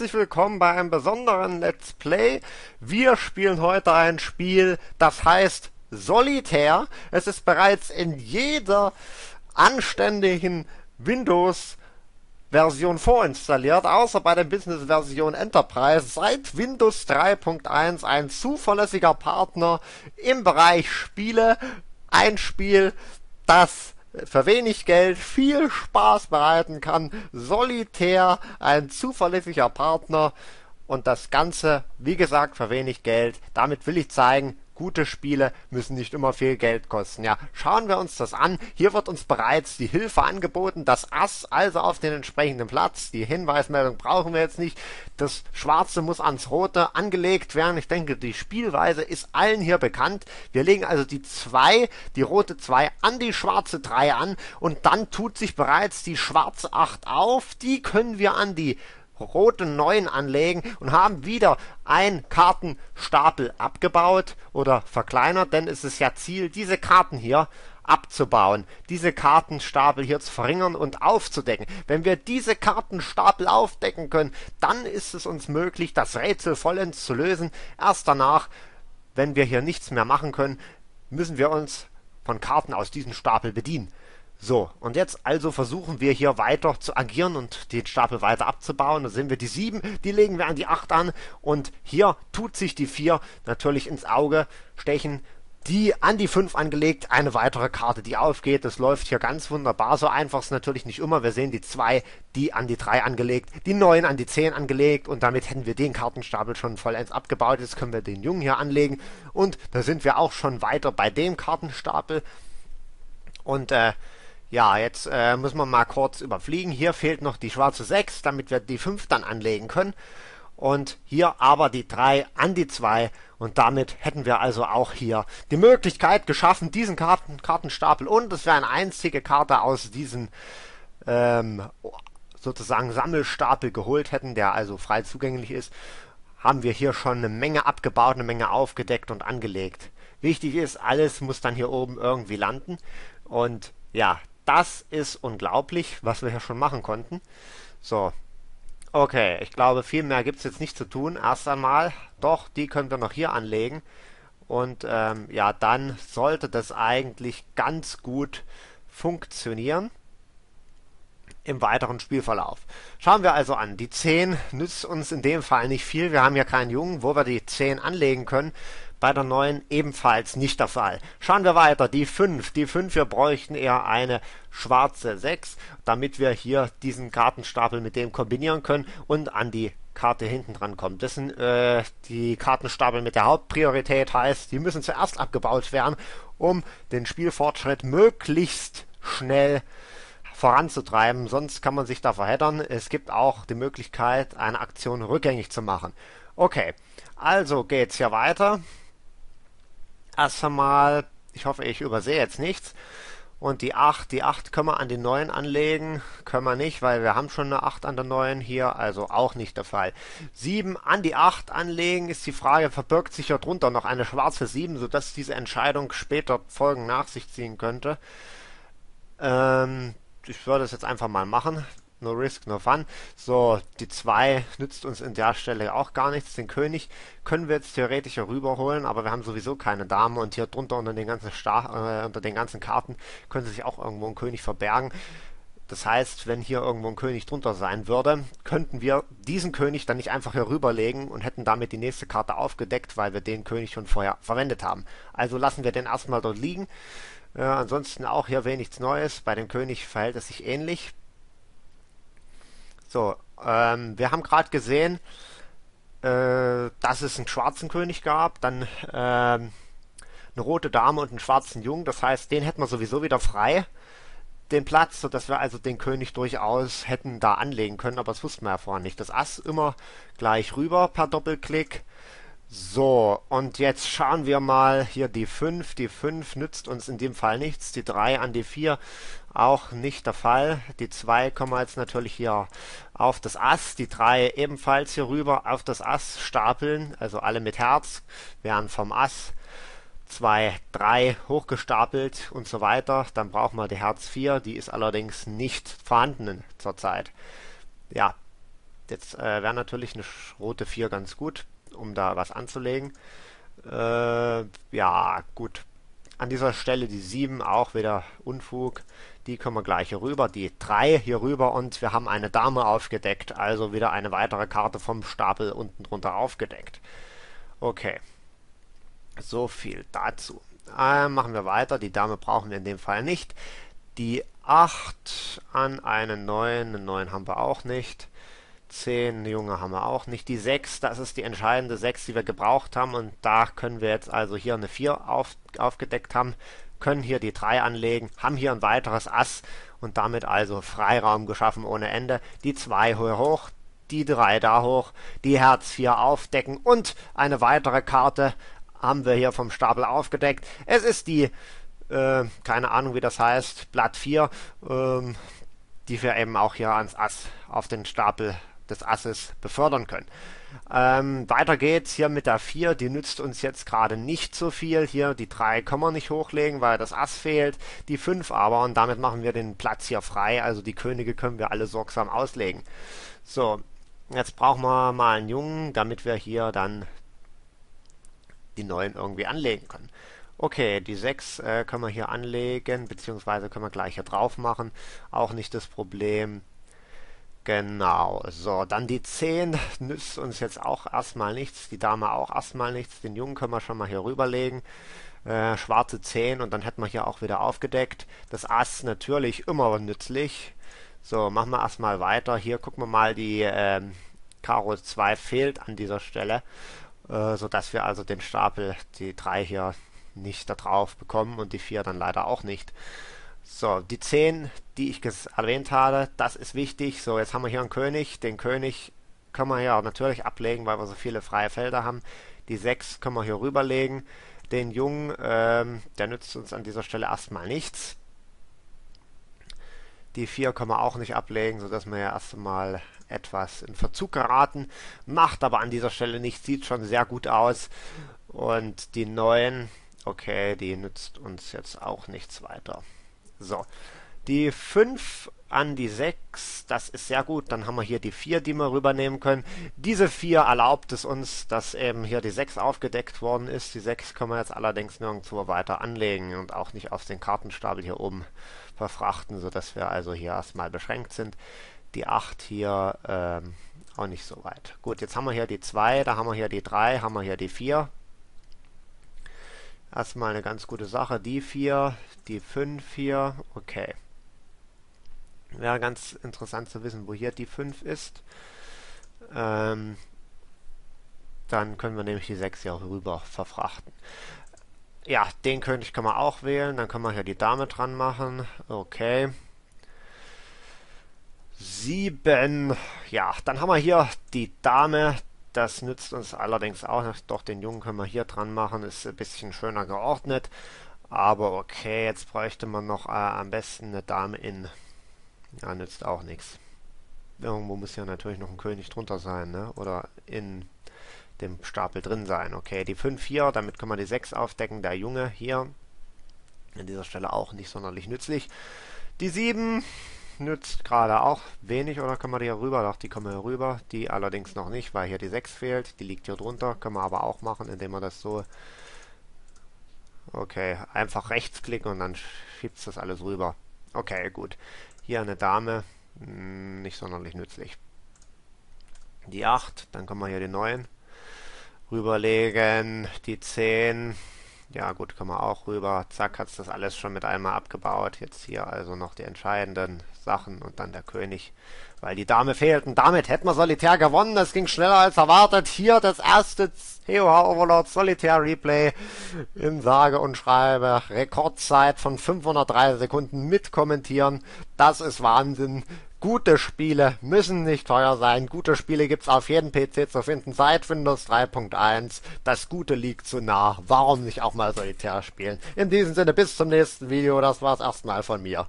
herzlich willkommen bei einem besonderen Let's Play. Wir spielen heute ein Spiel, das heißt Solitär. Es ist bereits in jeder anständigen Windows Version vorinstalliert, außer bei der Business-Version Enterprise. Seit Windows 3.1 ein zuverlässiger Partner im Bereich Spiele. Ein Spiel, das für wenig Geld viel Spaß bereiten kann. Solitär, ein zuverlässiger Partner und das Ganze, wie gesagt, für wenig Geld. Damit will ich zeigen, Gute Spiele müssen nicht immer viel Geld kosten. Ja, schauen wir uns das an. Hier wird uns bereits die Hilfe angeboten. Das Ass also auf den entsprechenden Platz. Die Hinweismeldung brauchen wir jetzt nicht. Das Schwarze muss ans Rote angelegt werden. Ich denke, die Spielweise ist allen hier bekannt. Wir legen also die 2, die rote 2 an die schwarze 3 an und dann tut sich bereits die schwarze 8 auf. Die können wir an die rote 9 anlegen und haben wieder ein Kartenstapel abgebaut oder verkleinert, denn es ist ja Ziel, diese Karten hier abzubauen, diese Kartenstapel hier zu verringern und aufzudecken. Wenn wir diese Kartenstapel aufdecken können, dann ist es uns möglich, das Rätsel vollends zu lösen. Erst danach, wenn wir hier nichts mehr machen können, müssen wir uns von Karten aus diesem Stapel bedienen. So, und jetzt also versuchen wir hier weiter zu agieren und den Stapel weiter abzubauen. Da sehen wir die 7, die legen wir an die 8 an und hier tut sich die 4 natürlich ins Auge stechen. Die an die 5 angelegt, eine weitere Karte, die aufgeht. Das läuft hier ganz wunderbar. So einfach ist natürlich nicht immer. Wir sehen die 2, die an die 3 angelegt, die 9 an die 10 angelegt und damit hätten wir den Kartenstapel schon vollends abgebaut. Jetzt können wir den Jungen hier anlegen und da sind wir auch schon weiter bei dem Kartenstapel. Und äh, ja, jetzt äh, müssen wir mal kurz überfliegen. Hier fehlt noch die schwarze 6, damit wir die 5 dann anlegen können. Und hier aber die 3 an die 2. Und damit hätten wir also auch hier die Möglichkeit geschaffen, diesen Karten, Kartenstapel und es wäre eine einzige Karte aus diesem ähm, sozusagen Sammelstapel geholt hätten, der also frei zugänglich ist, haben wir hier schon eine Menge abgebaut, eine Menge aufgedeckt und angelegt. Wichtig ist, alles muss dann hier oben irgendwie landen. Und ja, das ist unglaublich, was wir hier schon machen konnten. So. Okay, ich glaube, viel mehr gibt es jetzt nicht zu tun. Erst einmal, doch, die können wir noch hier anlegen. Und ähm, ja, dann sollte das eigentlich ganz gut funktionieren im weiteren Spielverlauf. Schauen wir also an. Die 10 nützt uns in dem Fall nicht viel. Wir haben ja keinen Jungen, wo wir die 10 anlegen können. Bei der 9 ebenfalls nicht der Fall. Schauen wir weiter. Die 5. Die 5, wir bräuchten eher eine schwarze 6, damit wir hier diesen Kartenstapel mit dem kombinieren können und an die Karte hinten dran kommen. Das sind äh, die Kartenstapel mit der Hauptpriorität, heißt, die müssen zuerst abgebaut werden, um den Spielfortschritt möglichst schnell voranzutreiben, sonst kann man sich da verheddern. Es gibt auch die Möglichkeit, eine Aktion rückgängig zu machen. Okay, also geht's hier weiter erst einmal, ich hoffe, ich übersehe jetzt nichts. Und die 8, die 8 können wir an die 9 anlegen. Können wir nicht, weil wir haben schon eine 8 an der 9 hier, also auch nicht der Fall. 7 an die 8 anlegen ist die Frage, verbirgt sich ja drunter noch eine schwarze 7, sodass diese Entscheidung später Folgen nach sich ziehen könnte. Ähm, ich würde es jetzt einfach mal machen. No risk, no fun. So, die 2 nützt uns in der Stelle auch gar nichts. Den König können wir jetzt theoretisch rüberholen, aber wir haben sowieso keine Dame und hier drunter unter den ganzen, Star äh, unter den ganzen Karten können sich auch irgendwo ein König verbergen. Das heißt, wenn hier irgendwo ein König drunter sein würde, könnten wir diesen König dann nicht einfach hier rüberlegen und hätten damit die nächste Karte aufgedeckt, weil wir den König schon vorher verwendet haben. Also lassen wir den erstmal dort liegen. Äh, ansonsten auch hier wenig Neues. Bei dem König verhält es sich ähnlich. So, ähm, wir haben gerade gesehen, äh, dass es einen schwarzen König gab, dann ähm, eine rote Dame und einen schwarzen Jungen. Das heißt, den hätten wir sowieso wieder frei, den Platz, sodass wir also den König durchaus hätten da anlegen können, aber das wussten wir ja vorher nicht. Das Ass immer gleich rüber per Doppelklick. So, und jetzt schauen wir mal hier die 5. Die 5 nützt uns in dem Fall nichts. Die 3 an die 4 auch nicht der Fall. Die 2 kommen wir jetzt natürlich hier auf das Ass. Die 3 ebenfalls hier rüber auf das Ass stapeln. Also alle mit Herz werden vom Ass 2, 3 hochgestapelt und so weiter. Dann brauchen wir die Herz 4. Die ist allerdings nicht vorhanden zurzeit. Ja, jetzt äh, wäre natürlich eine rote 4 ganz gut, um da was anzulegen. Äh, ja, gut. An dieser Stelle die 7 auch wieder Unfug. Die können wir gleich hier rüber. Die 3 hier rüber und wir haben eine Dame aufgedeckt. Also wieder eine weitere Karte vom Stapel unten drunter aufgedeckt. Okay. So viel dazu. Äh, machen wir weiter. Die Dame brauchen wir in dem Fall nicht. Die 8 an einen 9. Einen 9 haben wir auch nicht. 10 Junge haben wir auch nicht. Die 6, das ist die entscheidende 6, die wir gebraucht haben. Und da können wir jetzt also hier eine 4 auf, aufgedeckt haben, können hier die 3 anlegen, haben hier ein weiteres Ass und damit also Freiraum geschaffen ohne Ende. Die 2 hier hoch, die 3 da hoch, die Herz 4 aufdecken und eine weitere Karte haben wir hier vom Stapel aufgedeckt. Es ist die, äh, keine Ahnung wie das heißt, Blatt 4, ähm, die wir eben auch hier ans Ass auf den Stapel des Asses befördern können. Ähm, weiter geht's hier mit der 4, die nützt uns jetzt gerade nicht so viel. Hier die 3 können wir nicht hochlegen, weil das Ass fehlt. Die 5 aber und damit machen wir den Platz hier frei. Also die Könige können wir alle sorgsam auslegen. So, jetzt brauchen wir mal einen Jungen, damit wir hier dann die neuen irgendwie anlegen können. Okay, die 6 äh, können wir hier anlegen, beziehungsweise können wir gleich hier drauf machen. Auch nicht das Problem. Genau, so, dann die 10 nützt uns jetzt auch erstmal nichts, die Dame auch erstmal nichts, den Jungen können wir schon mal hier rüberlegen. Äh, schwarze 10 und dann hätten wir hier auch wieder aufgedeckt. Das Ass natürlich immer nützlich. So, machen wir erstmal weiter. Hier gucken wir mal, die äh, Karo 2 fehlt an dieser Stelle äh, sodass wir also den Stapel, die drei hier nicht da drauf bekommen und die vier dann leider auch nicht. So, die 10, die ich erwähnt habe, das ist wichtig. So, jetzt haben wir hier einen König. Den König können wir ja natürlich ablegen, weil wir so viele freie Felder haben. Die 6 können wir hier rüberlegen. Den Jungen, ähm, der nützt uns an dieser Stelle erstmal nichts. Die 4 können wir auch nicht ablegen, sodass wir ja erstmal etwas in Verzug geraten. Macht aber an dieser Stelle nichts, sieht schon sehr gut aus. Und die 9, okay, die nützt uns jetzt auch nichts weiter. So, die 5 an die 6, das ist sehr gut. Dann haben wir hier die 4, die wir rübernehmen können. Diese 4 erlaubt es uns, dass eben hier die 6 aufgedeckt worden ist. Die 6 können wir jetzt allerdings nirgendwo weiter anlegen und auch nicht auf den Kartenstapel hier oben verfrachten, sodass wir also hier erstmal beschränkt sind. Die 8 hier ähm, auch nicht so weit. Gut, jetzt haben wir hier die 2, da haben wir hier die 3, haben wir hier die 4. Erstmal eine ganz gute Sache. Die 4, die 5 hier, okay. Wäre ganz interessant zu wissen, wo hier die 5 ist. Ähm, dann können wir nämlich die 6 hier rüber verfrachten. Ja, den König kann man auch wählen. Dann können wir hier die Dame dran machen. Okay. 7. Ja, dann haben wir hier die Dame. Das nützt uns allerdings auch noch. Doch, den Jungen können wir hier dran machen. Ist ein bisschen schöner geordnet. Aber okay, jetzt bräuchte man noch äh, am besten eine Dame in ja, nützt auch nichts. Irgendwo muss ja natürlich noch ein König drunter sein, ne? Oder in dem Stapel drin sein. Okay, die 5 hier, damit können wir die 6 aufdecken. Der Junge hier, an dieser Stelle auch nicht sonderlich nützlich. Die 7 nützt gerade auch wenig, oder können wir die hier rüber? Doch, die kommen hier rüber. Die allerdings noch nicht, weil hier die 6 fehlt. Die liegt hier drunter. Können wir aber auch machen, indem wir das so... Okay, einfach rechtsklicken und dann schiebt das alles rüber. Okay, gut. Hier eine Dame, hm, nicht sonderlich nützlich. Die 8, dann können wir hier die 9 rüberlegen, die 10, ja gut, kann man auch rüber. Zack, hat das alles schon mit einmal abgebaut. Jetzt hier also noch die entscheidenden Sachen und dann der König, weil die Dame fehlt. Und damit hätten wir Solitär gewonnen. Das ging schneller als erwartet. Hier das erste HOH Overlord Solitär Replay in sage und schreibe Rekordzeit von 503 Sekunden mit kommentieren. Das ist Wahnsinn. Gute Spiele müssen nicht teuer sein. Gute Spiele gibt's auf jedem PC zu finden seit Windows 3.1. Das Gute liegt zu nah. Warum nicht auch mal solitär spielen? In diesem Sinne bis zum nächsten Video. Das war's erstmal von mir.